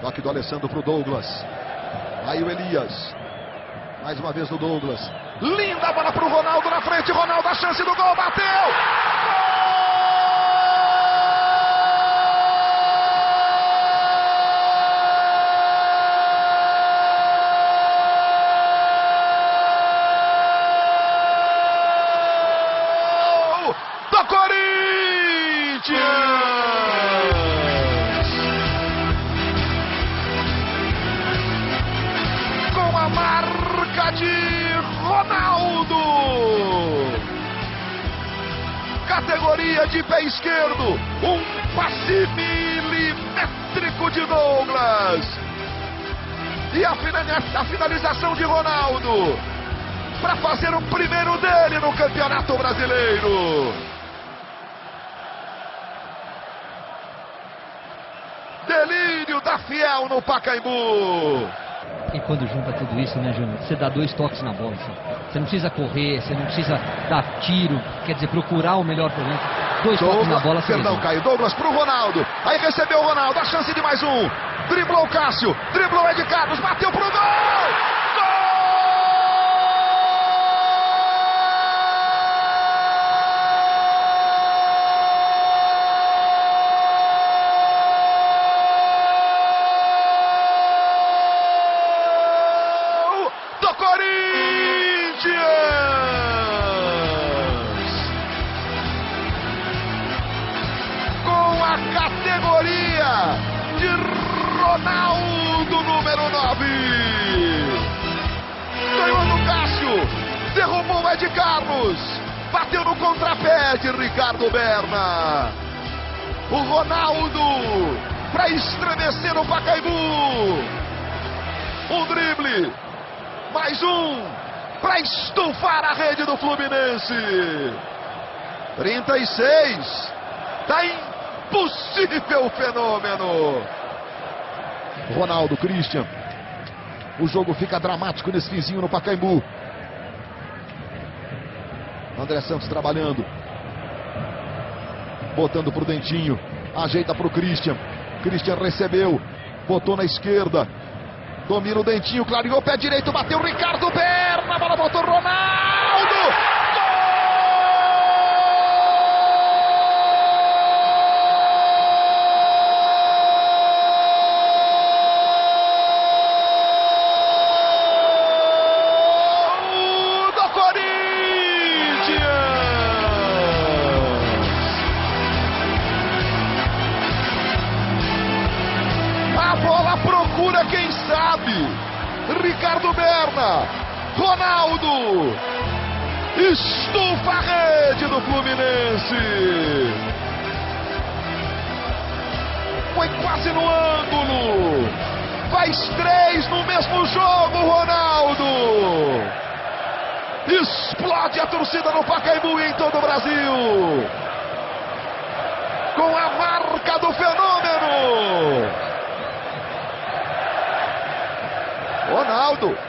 Toque do Alessandro pro Douglas. Aí o Elias. Mais uma vez no Douglas. Linda bola pro Ronaldo na frente. Ronaldo, a chance do gol. Bateu! De Ronaldo. Categoria de pé esquerdo, um passe milimétrico de Douglas. E a finalização de Ronaldo para fazer o primeiro dele no Campeonato Brasileiro. Delírio da Fiel no Pacaembu. E quando junta tudo isso, né, Júnior? Você dá dois toques na bola. Assim. Você não precisa correr, você não precisa dar tiro, quer dizer, procurar o melhor momento. Dois toques na bola, perdão, resolve. Caio Douglas pro Ronaldo. Aí recebeu o Ronaldo, a chance de mais um. Driblou o Cássio, driblou o Ed Carlos, bateu pro! Gol categoria de Ronaldo número 9. Ganhou no Cássio, derrubou o Ed Carlos, bateu no contrapé de Ricardo Berna. O Ronaldo para estremecer o Pacaembu. Um drible, mais um para estufar a rede do Fluminense. 36. Tá impossível o fenômeno. Ronaldo, Christian. O jogo fica dramático nesse vizinho no Pacaembu. André Santos trabalhando. Botando pro Dentinho. Ajeita pro Christian. Christian recebeu. Botou na esquerda. Domina o Dentinho. Clareou pé direito. Bateu Ricardo sabe. Ricardo Berna, Ronaldo, estufa a rede do Fluminense. Foi quase no ângulo. Faz três no mesmo jogo, Ronaldo. Explode a torcida no Pacaembu em todo o Brasil. Com a marca do fenômeno. Ronaldo